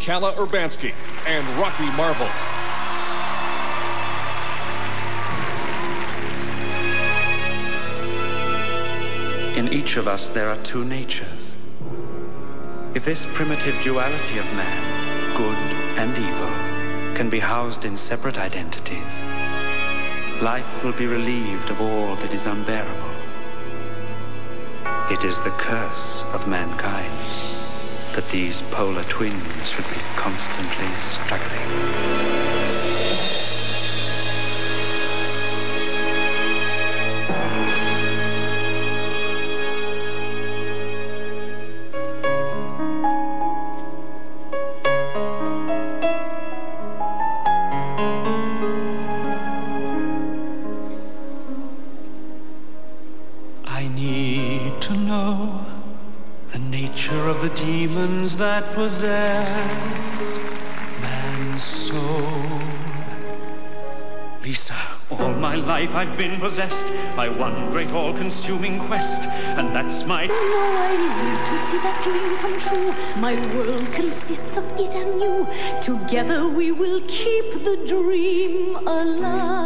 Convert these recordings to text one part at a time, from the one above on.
Calla Urbanski, and Rocky Marval. In each of us, there are two natures. If this primitive duality of man, good and evil, can be housed in separate identities, life will be relieved of all that is unbearable. It is the curse of mankind that these polar twins should be constantly struggling. I need to know the nature of the demons that possess man's soul. Lisa, all my life I've been possessed by one great all-consuming quest, and that's my... No, I need to see that dream come true. My world consists of it and you. Together we will keep the dream alive.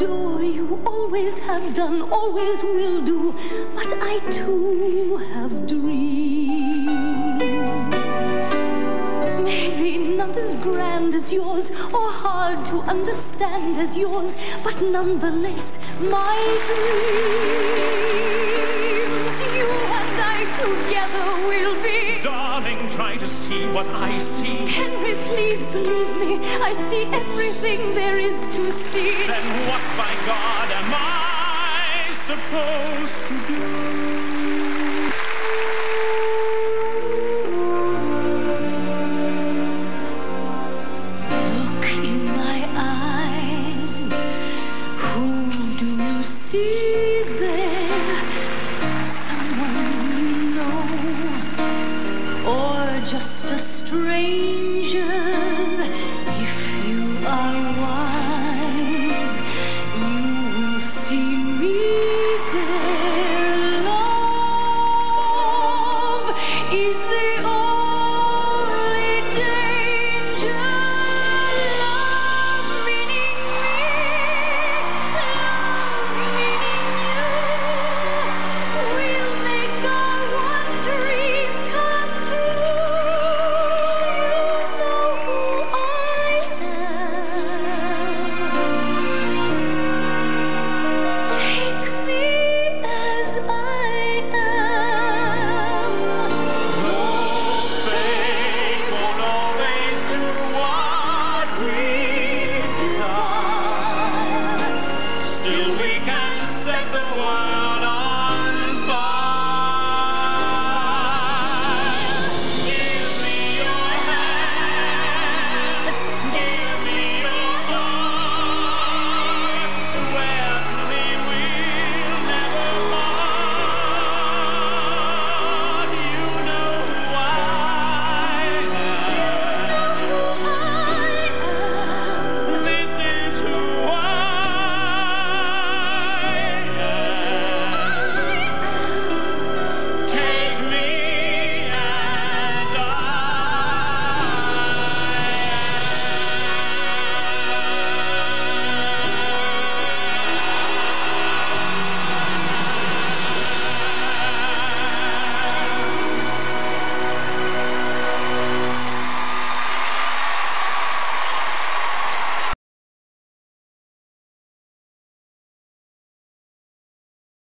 Adore you, always have done, always will do. But I too have dreams. Maybe not as grand as yours, or hard to understand as yours, but nonetheless, my dreams. You and I together will be. Darling, try to see what I see. Henry, please believe me, I see everything there is to see. Then what, by God, am I supposed to do? Look in my eyes. Who do you see there? Someone you know, or just a stranger? is till we